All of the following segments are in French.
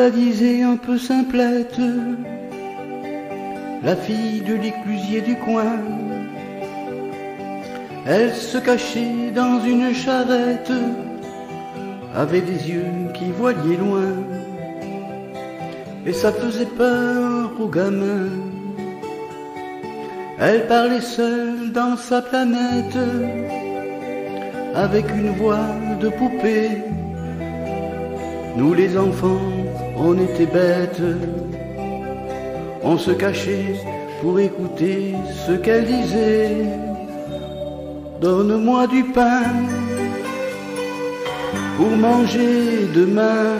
la disait un peu simplette, la fille de l'éclusier du coin. Elle se cachait dans une charrette, avait des yeux qui voyaient loin, et ça faisait peur aux gamins. Elle parlait seule dans sa planète, avec une voix de poupée. Nous les enfants, on était bêtes, on se cachait pour écouter ce qu'elle disait. Donne-moi du pain pour manger demain.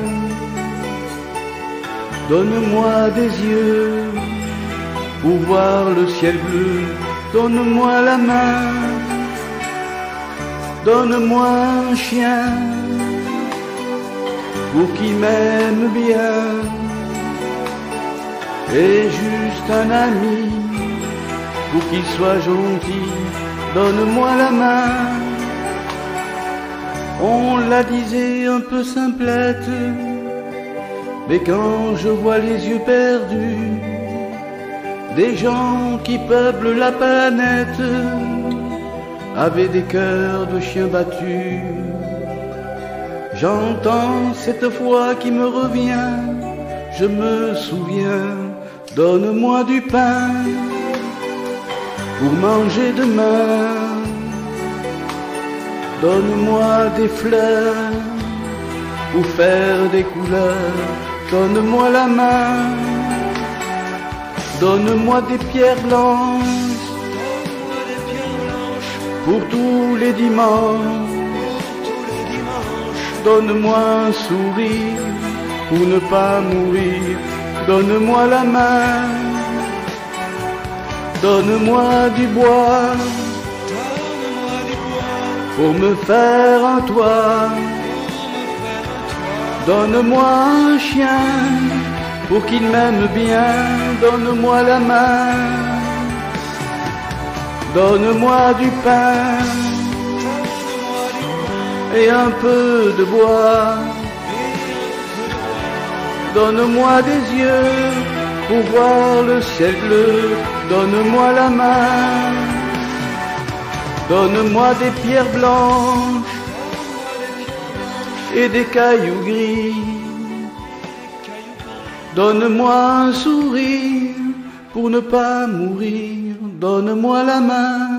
Donne-moi des yeux pour voir le ciel bleu. Donne-moi la main. Donne-moi un chien pour qui m'aime bien. Et juste un ami pour qu'il soit gentil. Donne-moi la main. On la disait un peu simplette, mais quand je vois les yeux perdus des gens qui peuplent la planète, avaient des cœurs de chiens battus. J'entends cette voix qui me revient, je me souviens, donne-moi du pain pour manger demain. Donne-moi des fleurs pour faire des couleurs. Donne-moi la main. Donne-moi des pierres blanches pour tous les dimanches. Donne-moi un sourire pour ne pas mourir. Donne-moi la main. Donne-moi du bois pour me faire un toit. Donne-moi un chien pour qu'il m'aime bien. Donne-moi la main. Donne-moi du pain et un peu de bois. Donne-moi des yeux pour voir le ciel bleu. Donne-moi la main. Donne-moi des pierres blanches et des cailloux gris. Donne-moi un sourire pour ne pas mourir. Donne-moi la main.